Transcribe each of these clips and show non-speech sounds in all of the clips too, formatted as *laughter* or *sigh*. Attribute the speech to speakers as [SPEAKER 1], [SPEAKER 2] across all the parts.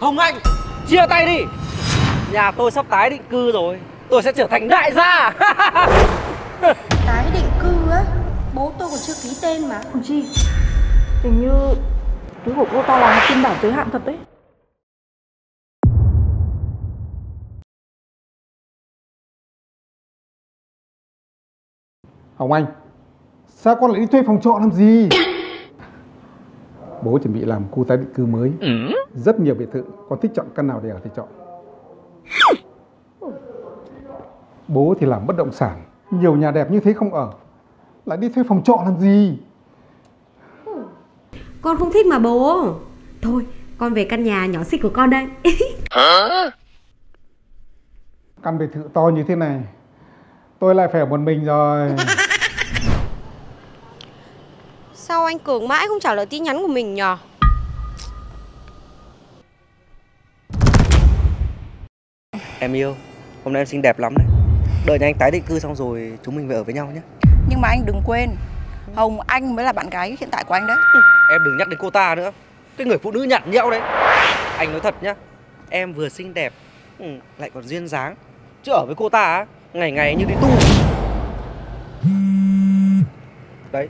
[SPEAKER 1] Hồng Anh Chia tay đi. Nhà tôi sắp tái định cư rồi Tôi sẽ trở thành đại gia. *laughs*
[SPEAKER 2] Tái định cư á? Bố tôi còn chưa ký tên mà.
[SPEAKER 3] Hồng Chi. Hình như túi của cô ta là phiên bản giới hạn thật đấy.
[SPEAKER 4] Hồng Anh Sao con lại đi thuê phòng trọ làm gì Bố chuẩn bị làm khu tái định cư mới. Rất nhiều biệt thự Con thích chọn căn nào để ở thì chọn. Bố thì làm bất động sản Nhiều nhà đẹp như thế không ở. Lại đi thuê phòng trọ làm gì?
[SPEAKER 5] Con không thích mà bố. Thôi con về căn nhà nhỏ xinh của con đây. *laughs*
[SPEAKER 4] Căn biệt thự to như thế này Tôi lại phải ở một mình rồi *laughs*
[SPEAKER 5] Sao anh Cường mãi không trả lời tin nhắn của mình nhở
[SPEAKER 1] Em yêu Hôm nay em xinh đẹp lắm đấy. Đợi nhà anh tái định cư xong rồi Chúng mình về ở với nhau nhé.
[SPEAKER 6] Nhưng mà anh đừng quên Hồng Anh mới là bạn gái hiện tại của anh đấy.
[SPEAKER 1] Em đừng nhắc đến cô ta nữa. Cái người phụ nữ nhặn nhẽo đấy. Anh nói thật nhá Em vừa xinh đẹp ừ, Lại còn duyên dáng. Chứ ở với cô ta á Ngày ngày như đi tu. Đấy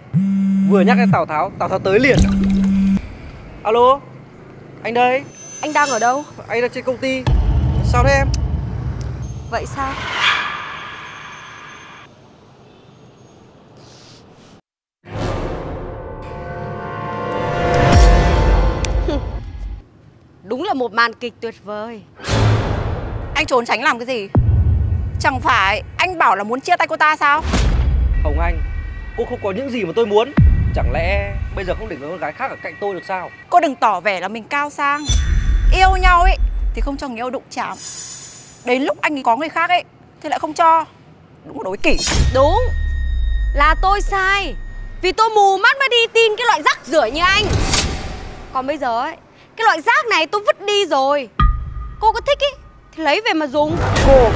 [SPEAKER 1] Vừa nhắc đến Tào Tháo Tào Tháo tới liền. Alo Anh đây.
[SPEAKER 5] Anh đang ở đâu?
[SPEAKER 1] Anh đang trên công ty. Sao thế em?
[SPEAKER 5] Vậy sao? *laughs* Đúng là một màn kịch tuyệt vời.
[SPEAKER 6] Anh trốn tránh làm cái gì? Chẳng phải anh bảo là muốn chia tay cô ta sao?
[SPEAKER 1] Hồng Anh Cô không có những gì mà tôi muốn Chẳng lẽ bây giờ không để người con gái khác ở cạnh tôi được sao?
[SPEAKER 6] Cô đừng tỏ vẻ là mình cao sang. Yêu nhau ấy Thì không cho người yêu đụng chạm. Đến lúc anh ấy có người khác ấy Thì lại không cho. Đúng là đối kỷ.
[SPEAKER 5] Đúng. Là tôi sai. Vì tôi mù mắt mới đi tin cái loại rác rưởi như anh. Còn bây giờ ấy Cái loại rác này tôi vứt đi rồi. Cô có thích ý Thì lấy về mà dùng.
[SPEAKER 1] Cô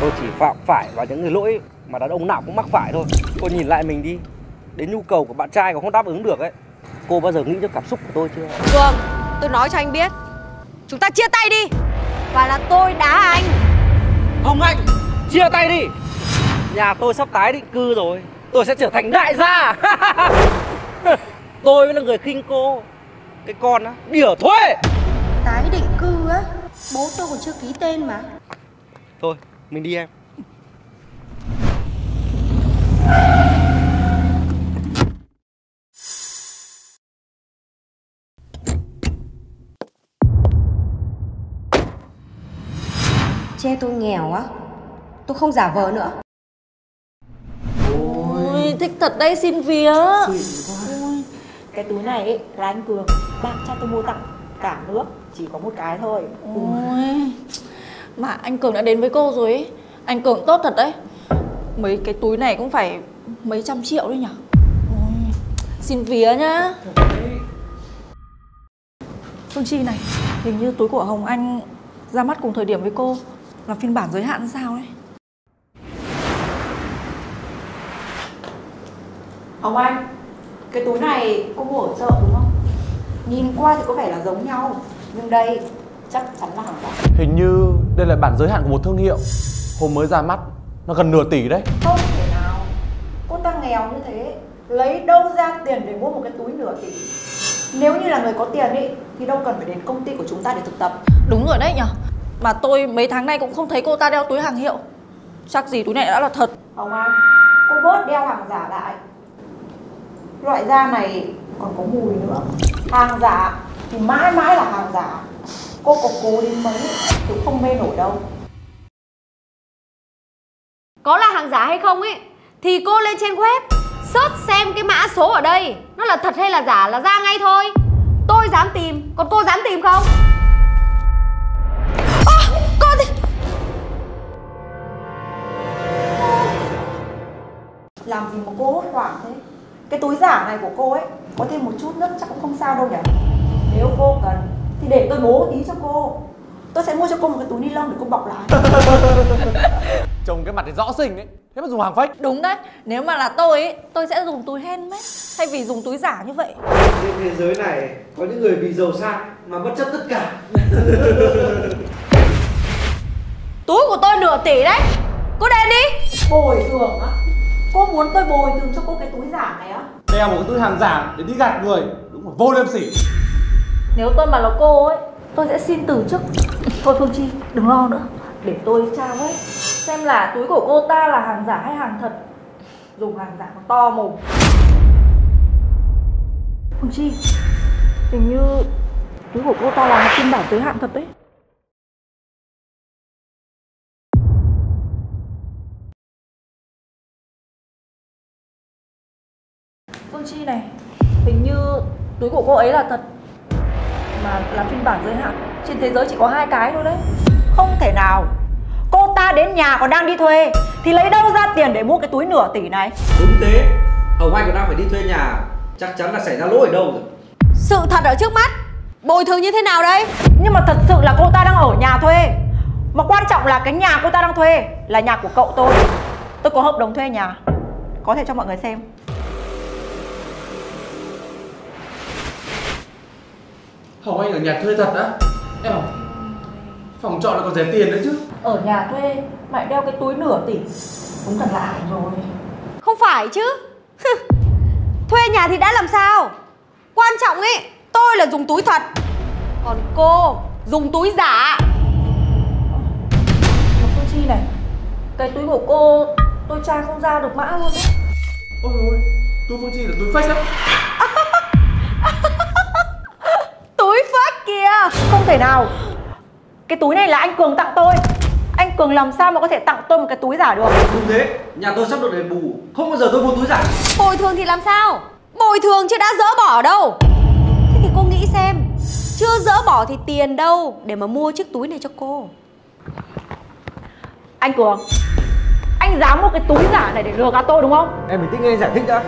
[SPEAKER 1] Tôi chỉ phạm phải vào những người lỗi mà đàn ông nào cũng mắc phải thôi. Cô nhìn lại mình đi Đến nhu cầu của bạn trai còn không đáp ứng được ấy. Cô bao giờ nghĩ cho cảm xúc của tôi chưa?
[SPEAKER 5] Cường Tôi nói cho anh biết. Chúng ta chia tay đi. Và là tôi đá anh.
[SPEAKER 1] Hồng Anh Chia tay đi. Nhà tôi sắp tái định cư rồi. Tôi sẽ trở thành đại gia. *laughs* Tôi mới là người khinh cô. Cái con á đi ở thuê.
[SPEAKER 2] Tái định cư á? Bố tôi còn chưa ký tên mà.
[SPEAKER 1] Thôi mình đi em
[SPEAKER 5] Chê tôi nghèo á. Tôi không giả vờ nữa.
[SPEAKER 3] Ôi, thích thật đấy xin vía. Ôi, Cái túi này ấy, là anh Cường Bạn trai tôi mua tặng cả nước Chỉ có một cái thôi.
[SPEAKER 7] Ôi, mà anh Cường đã đến với cô rồi ấy. Anh Cường tốt thật đấy. Mấy cái túi này cũng phải mấy trăm triệu đấy nhở Ôi, Xin vía nhá. Phương Chi này Hình như túi của Hồng Anh ra mắt cùng thời điểm với cô Là phiên bản giới hạn sao đấy?
[SPEAKER 3] Hồng Anh Cái túi này cô mua ở chợ đúng không? Nhìn qua thì có vẻ là giống nhau Nhưng đây chắc chắn là hàng giả.
[SPEAKER 8] Hình như đây là bản giới hạn của một thương hiệu. Hôm mới ra mắt Nó gần nửa tỷ đấy.
[SPEAKER 3] Không thể nào. Cô ta nghèo như thế Lấy đâu ra tiền để mua một cái túi nửa tỷ? Nếu như là người có tiền ý Thì đâu cần phải đến công ty của chúng ta để thực tập.
[SPEAKER 7] Đúng rồi đấy nhở Mà tôi mấy tháng nay cũng không thấy cô ta đeo túi hàng hiệu. Chắc gì túi này đã là thật.
[SPEAKER 3] Hồng Anh Cô bớt đeo hàng giả lại. Loại da này còn có mùi nữa. Hàng giả thì mãi mãi là hàng giả. Cô có cố đến mấy Tôi không mê nổi đâu.
[SPEAKER 5] Có là hàng giả hay không ấy Thì cô lên trên web Search xem cái mã số ở đây. Nó là thật hay là giả là ra ngay thôi. Tôi dám tìm Còn cô dám tìm không
[SPEAKER 3] Làm gì mà cô hốt hoảng thế? Cái túi giả này của cô ấy Có thêm một chút nước chắc cũng không sao đâu nhỉ? Nếu cô cần Thì để tôi bố tí cho cô. Tôi sẽ mua cho cô một cái túi ni lông để cô bọc lại. *laughs*
[SPEAKER 8] Trông cái mặt thì rõ xinh đấy. Thế mà dùng hàng fake
[SPEAKER 7] Đúng đấy, nếu mà là tôi ấy, tôi sẽ dùng túi handmade thay vì dùng túi giả như vậy.
[SPEAKER 1] Trên thế giới này có những người vì giàu sang mà bất chấp tất cả. *laughs*
[SPEAKER 5] Túi của tôi nửa tỷ đấy. Cô đền đi.
[SPEAKER 9] Bồi thường á muốn tôi bồi thường cho cô cái túi giả này á
[SPEAKER 8] Đeo một cái túi hàng giả để đi gạt người Đúng là vô liêm sỉ
[SPEAKER 7] Nếu tôi mà là cô ấy, tôi sẽ xin từ chức. Thôi Phương Chi, đừng lo nữa. Để tôi tra hết xem là túi của cô ta là hàng giả hay hàng thật. Dùng hàng giả to mồm. Phương Chi, hình như túi của cô ta là phiên bản giới hạn thật đấy. Chi này, hình như túi của cô ấy là thật. Mà là phiên bản giới hạn. Trên thế giới chỉ có hai cái thôi đấy.
[SPEAKER 9] Không thể nào. Cô ta đến nhà còn đang đi thuê. Thì lấy đâu ra tiền để mua cái túi nửa tỷ này?
[SPEAKER 1] Đúng thế. Hồng Anh còn đang phải đi thuê nhà, chắc chắn là xảy ra lỗi ở đâu rồi.
[SPEAKER 5] Sự thật ở trước mắt. Bồi thường như thế nào đây?
[SPEAKER 9] Nhưng mà thật sự là cô ta đang ở nhà thuê. Mà quan trọng là cái nhà cô ta đang thuê Là nhà của cậu tôi. Tôi có hợp đồng thuê nhà. Có thể cho mọi người xem
[SPEAKER 8] Hồng Anh ở nhà thuê thật á. Em bảo Phòng trọ là còn rẻ tiền nữa chứ.
[SPEAKER 7] Ở nhà thuê lại đeo cái túi nửa tỷ. Đúng thật là ảo rồi.
[SPEAKER 5] Không phải chứ. *laughs* Thuê nhà thì đã làm sao? Quan trọng ấy Tôi là dùng túi thật. Còn cô dùng túi giả.
[SPEAKER 7] Mà Phương Chi này, cái túi của cô tôi tra không ra được mã luôn đấy.
[SPEAKER 8] Ôi ôi Túi Phương Chi là túi fake lắm *laughs*
[SPEAKER 5] Túi fake kìa
[SPEAKER 9] Không thể nào? Cái túi này là anh Cường tặng tôi. Anh Cường làm sao mà có thể tặng tôi một cái túi giả được?
[SPEAKER 1] Đúng thế, nhà tôi sắp được đền bù, không bao giờ tôi mua túi giả.
[SPEAKER 5] Bồi thường thì làm sao? Bồi thường chứ đã dỡ bỏ đâu? Thế thì cô nghĩ xem Chưa dỡ bỏ thì tiền đâu Để mà mua chiếc túi này cho cô.
[SPEAKER 9] Anh Cường Anh dám mua cái túi giả này để lừa gạt tôi đúng không?
[SPEAKER 1] Em bình tĩnh nghe giải thích đã.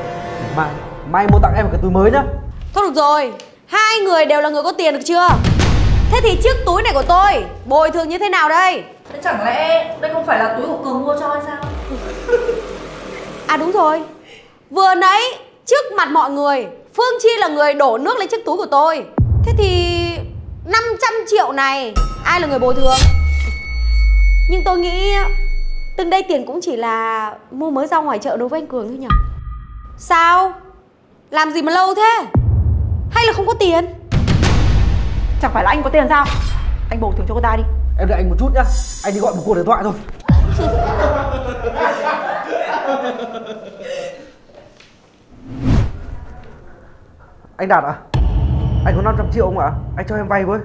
[SPEAKER 1] Mai, mai mua tặng em một cái túi mới nhá.
[SPEAKER 5] Thôi được rồi Hai người đều là người có tiền được chưa Thế thì chiếc túi này của tôi Bồi thường như thế nào đây?
[SPEAKER 7] Thế chẳng lẽ đây không phải là túi của Cường mua cho hay sao?
[SPEAKER 5] À đúng rồi. Vừa nãy trước mặt mọi người Phương Chi là người đổ nước lên chiếc túi của tôi. Thế thì 500 triệu này Ai là người bồi thường? Nhưng tôi nghĩ Từng đây tiền cũng chỉ là Mua mới rau ngoài chợ đối với anh Cường thôi nhỉ? Sao? Làm gì mà lâu thế? Hay là không có tiền
[SPEAKER 9] Chẳng phải là anh có tiền sao Anh bồi thường cho cô ta đi
[SPEAKER 1] Em đợi anh một chút nhá. Anh đi gọi một cuộc điện thoại thôi. *laughs* anh Đạt à? Anh có 500 triệu không ạ? Anh cho em vay với.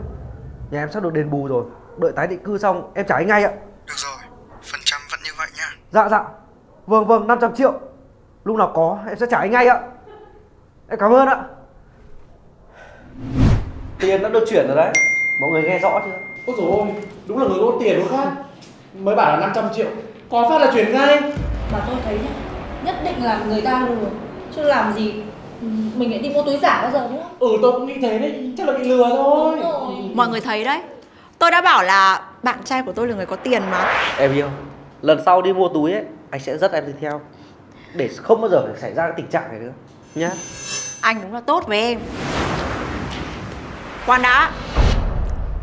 [SPEAKER 1] Nhà em sắp được đền bù rồi. Đợi tái định cư xong em trả anh ngay ạ.
[SPEAKER 10] Được rồi, phần trăm vẫn như vậy nha.
[SPEAKER 1] Dạ dạ. Vâng vâng 500 triệu. Lúc nào có em sẽ trả anh ngay ạ. Em cảm ơn ạ. Tiền đã được chuyển rồi đấy. Mọi người nghe rõ chưa?
[SPEAKER 8] Ôi dồi ôi Đúng là người có tiền đúng khác Mới bảo là 500 triệu Có phát là chuyển ngay
[SPEAKER 7] Mà tôi thấy nhá, nhất định là người ta lừa. Chứ làm gì ừ, mình lại đi mua túi giả bao giờ nữa.
[SPEAKER 8] Ừ tôi cũng nghĩ thế đấy Chắc là bị lừa thôi
[SPEAKER 7] rồi.
[SPEAKER 3] Mọi người thấy đấy Tôi đã bảo là bạn trai của tôi là người có tiền mà
[SPEAKER 1] Em yêu. Lần sau đi mua túi ấy, anh sẽ dắt em đi theo. Để không bao giờ phải xảy ra cái tình trạng này nữa. Nhá.
[SPEAKER 3] Anh đúng là tốt với em Khoan đã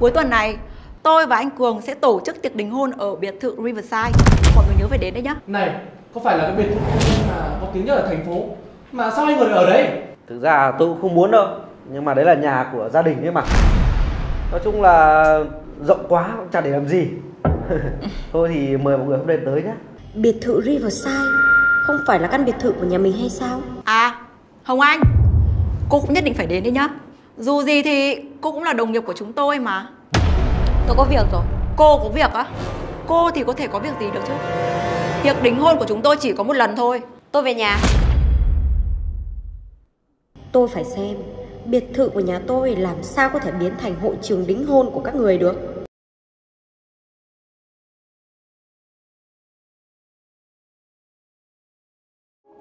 [SPEAKER 3] Cuối tuần này Tôi và anh Cường sẽ tổ chức tiệc đính hôn ở biệt thự Riverside Mọi người nhớ phải đến đấy nhá
[SPEAKER 8] Này Có phải là cái biệt thự mà có tiếng nhất ở thành phố Mà sao anh còn ở đấy
[SPEAKER 1] Thực ra tôi cũng không muốn đâu. Nhưng mà đấy là nhà của gia đình ấy mà. Nói chung là rộng quá cũng chẳng để làm gì. *laughs* Thôi thì mời mọi người hôm nay tới nhá.
[SPEAKER 11] Biệt thự Riverside Không phải là căn biệt thự của nhà mình hay sao
[SPEAKER 3] À Hồng Anh Cô cũng nhất định phải đến đấy nhá Dù gì thì cô cũng là đồng nghiệp của chúng tôi mà.
[SPEAKER 5] Tôi có việc rồi.
[SPEAKER 3] Cô có việc á? Cô thì có thể có việc gì được chứ? Tiệc đính hôn của chúng tôi chỉ có một lần thôi.
[SPEAKER 5] Tôi về nhà.
[SPEAKER 11] Tôi phải xem Biệt thự của nhà tôi làm sao có thể biến thành hội trường đính hôn của các người được.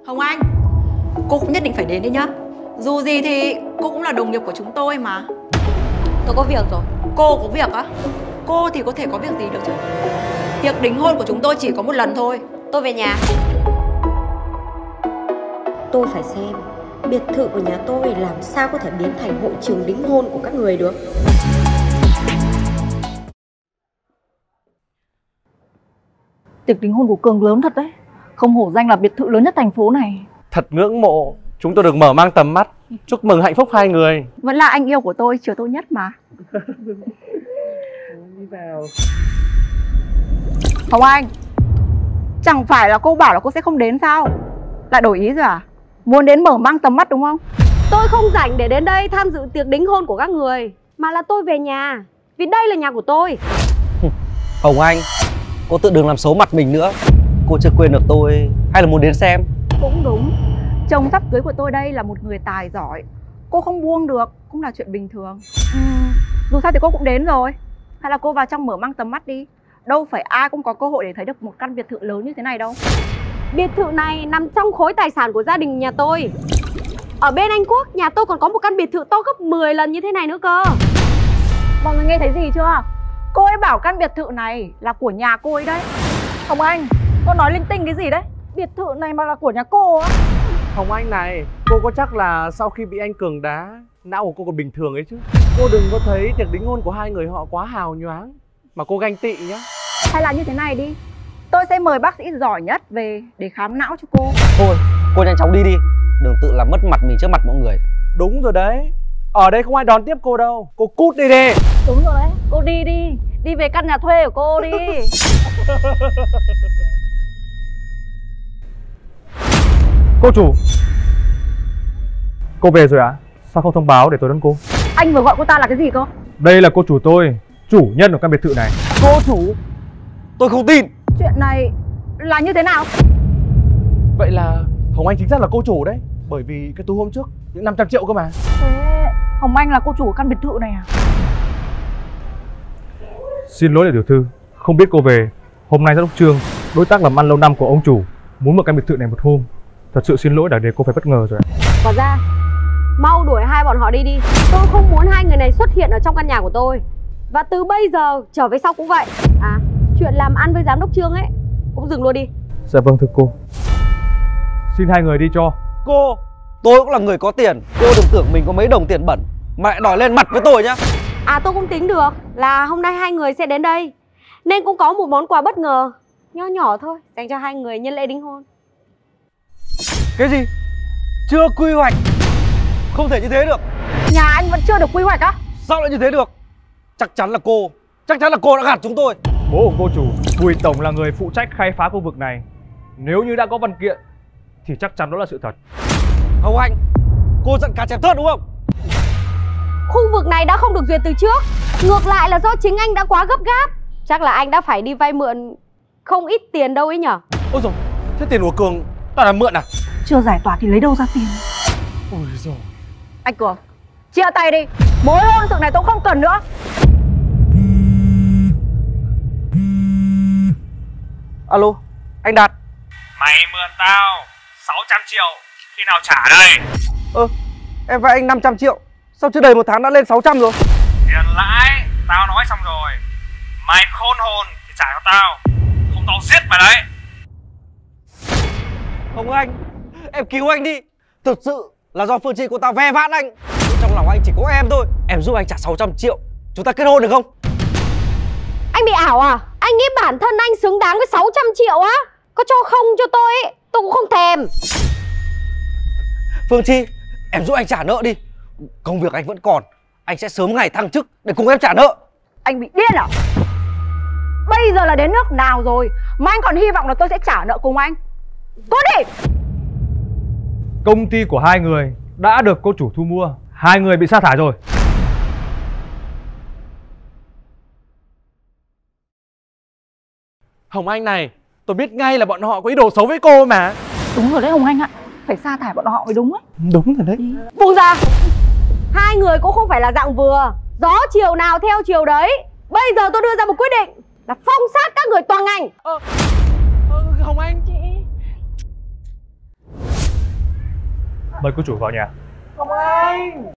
[SPEAKER 3] Hồng Anh Cô cũng nhất định phải đến đấy nhá. Dù gì thì cô cũng là đồng nghiệp của chúng tôi mà.
[SPEAKER 5] Tôi có việc rồi.
[SPEAKER 3] Cô có việc á? Cô thì có thể có việc gì được chứ? Tiệc đính hôn của chúng tôi chỉ có một lần thôi.
[SPEAKER 5] Tôi về nhà.
[SPEAKER 11] Tôi phải xem biệt thự của nhà tôi làm sao có thể biến thành hội trường đính hôn của các người được.
[SPEAKER 7] Tiệc đính hôn của Cường lớn thật đấy. Không hổ danh là biệt thự lớn nhất thành phố này.
[SPEAKER 8] Thật ngưỡng mộ, chúng tôi được mở mang tầm mắt. Chúc mừng hạnh phúc hai người.
[SPEAKER 3] Vẫn là anh yêu của tôi, chiều tôi nhất mà.
[SPEAKER 8] Đi vào.
[SPEAKER 3] Hồng Anh Chẳng phải là cô bảo là cô sẽ không đến sao? Lại đổi ý rồi à? Muốn đến mở mang tầm mắt đúng không?
[SPEAKER 5] Tôi không rảnh để đến đây tham dự tiệc đính hôn của các người Mà là tôi về nhà Vì đây là nhà của tôi. *laughs*
[SPEAKER 1] Hồng Anh Cô tự đừng làm xấu mặt mình nữa. Cô chưa quên được tôi Hay là muốn đến xem?
[SPEAKER 3] Cũng đúng Chồng sắp cưới của tôi đây là một người tài giỏi. Cô không buông được Cũng là chuyện bình thường. Ừ, Dù sao thì cô cũng đến rồi. Hay là cô vào trong mở mang tầm mắt đi. Đâu phải ai cũng có cơ hội để thấy được một căn biệt thự lớn như thế này đâu.
[SPEAKER 5] Biệt thự này nằm trong khối tài sản của gia đình nhà tôi. Ở bên Anh Quốc nhà tôi còn có một căn biệt thự to gấp 10 lần như thế này nữa cơ.
[SPEAKER 3] Mọi người nghe thấy gì chưa? Cô ấy bảo căn biệt thự này là của nhà cô ấy đấy.
[SPEAKER 7] Hồng Anh, cô nói linh tinh cái gì đấy? Biệt thự này mà là của nhà cô á
[SPEAKER 8] Hồng Anh này, cô có chắc là sau khi bị anh Cường đá, não của cô còn bình thường ấy chứ? Cô đừng có thấy tiệc đính hôn của hai người họ quá hào nhoáng, mà cô ganh tị nhá.
[SPEAKER 3] Hay là như thế này đi, tôi sẽ mời bác sĩ giỏi nhất về để khám não cho cô.
[SPEAKER 1] Thôi, cô nhanh chóng đi đi Đừng tự làm mất mặt mình trước mặt mọi người
[SPEAKER 8] Đúng rồi đấy, ở đây không ai đón tiếp cô đâu, cô cút đi đi.
[SPEAKER 7] Đúng rồi đấy, cô đi đi Đi về căn nhà thuê của cô đi *laughs*
[SPEAKER 12] Cô chủ Cô về rồi à? Sao không thông báo để tôi đón cô?
[SPEAKER 7] Anh vừa gọi cô ta là cái gì cơ?
[SPEAKER 12] Đây là cô chủ tôi Chủ nhân của căn biệt thự này
[SPEAKER 1] Cô chủ Tôi không tin
[SPEAKER 3] Chuyện này là như thế nào?
[SPEAKER 8] Vậy là Hồng Anh chính xác là cô chủ đấy, bởi vì cái tú hôm trước những 500 triệu cơ mà.
[SPEAKER 7] Thế Hồng Anh là cô chủ của căn biệt thự này à?
[SPEAKER 12] Xin lỗi đại tiểu thư Không biết cô về Hôm nay giám đốc trương Đối tác làm ăn lâu năm của ông chủ Muốn một căn biệt thự này một hôm Thật sự xin lỗi đã để cô phải bất ngờ rồi ạ.
[SPEAKER 5] Quả ra Mau đuổi hai bọn họ đi đi. Tôi không muốn hai người này xuất hiện ở trong căn nhà của tôi. Và từ bây giờ trở về sau cũng vậy. À chuyện làm ăn với giám đốc trương ấy Cũng dừng luôn đi.
[SPEAKER 12] Dạ vâng thưa cô. Xin hai người đi cho.
[SPEAKER 1] Cô Tôi cũng là người có tiền. Cô đừng tưởng mình có mấy đồng tiền bẩn. Lại đòi lên mặt với tôi nhá.
[SPEAKER 5] À tôi cũng tính được là hôm nay hai người sẽ đến đây. Nên cũng có một món quà bất ngờ Nho nhỏ thôi Dành cho hai người nhân lễ đính hôn
[SPEAKER 1] Cái gì? Chưa quy hoạch. Không thể như thế được.
[SPEAKER 3] Nhà anh vẫn chưa được quy hoạch á?
[SPEAKER 1] Sao lại như thế được? Chắc chắn là cô. Chắc chắn là cô đã gạt chúng tôi.
[SPEAKER 12] Bố của cô chủ Bùi Tổng là người phụ trách khai phá khu vực này. Nếu như đã có văn kiện Thì chắc chắn đó là sự thật.
[SPEAKER 1] Hồng Anh Cô giận cá chém thớt đúng không?
[SPEAKER 5] Khu vực này đã không được duyệt từ trước. Ngược lại là do chính anh đã quá gấp gáp. Chắc là anh đã phải đi vay mượn Không ít tiền đâu ấy nhở?
[SPEAKER 8] Ôi rồi thế tiền của Cường toàn là mượn à?
[SPEAKER 7] Chưa giải tỏa thì lấy đâu ra tiền?
[SPEAKER 8] Ôi rồi
[SPEAKER 3] Anh Cường, chia tay đi. Mối hôn sự này tôi không cần nữa.
[SPEAKER 1] Alo Anh Đạt.
[SPEAKER 12] Mày mượn tao 600 triệu Khi nào trả đây?
[SPEAKER 1] Ơ Em vay anh 500 triệu. Sao chưa đầy một tháng đã lên 600 rồi?
[SPEAKER 12] Tiền lãi Tao nói xong rồi. Mày khôn hồn thì trả cho tao. Không tao giết mày đấy.
[SPEAKER 1] Hồng Anh Em cứu anh đi. Thực sự là do Phương Chi của tao ve vãn anh. Trong lòng anh chỉ có em thôi. Em giúp anh trả 600 triệu. Chúng ta kết hôn được không?
[SPEAKER 5] Anh bị ảo à? Anh nghĩ bản thân anh xứng đáng với 600 triệu á? Có cho không cho tôi ấy? Tôi cũng không thèm.
[SPEAKER 1] Phương Chi Em giúp anh trả nợ đi. Công việc anh vẫn còn. Anh sẽ sớm ngày thăng chức Để cùng em trả nợ.
[SPEAKER 3] Anh bị điên à? Bây giờ là đến nước nào rồi Mà anh còn hy vọng là tôi sẽ trả nợ cùng anh? Cút đi
[SPEAKER 12] Công ty của hai người đã được cô chủ thu mua. Hai người bị sa thải rồi.
[SPEAKER 8] Hồng Anh này Tôi biết ngay là bọn họ có ý đồ xấu với cô mà.
[SPEAKER 7] Đúng rồi đấy Hồng Anh ạ. Phải sa thải bọn họ mới đúng ấy
[SPEAKER 8] Đúng rồi đấy.
[SPEAKER 5] Buông ra. Hai người cũng không phải là dạng vừa. Gió chiều nào theo chiều đấy. Bây giờ tôi đưa ra một quyết định Là phong sát các người toàn ngành.
[SPEAKER 8] Ờ, ờ, Hồng Anh
[SPEAKER 12] Mời cô chủ vào nhà.
[SPEAKER 8] Hồng Anh.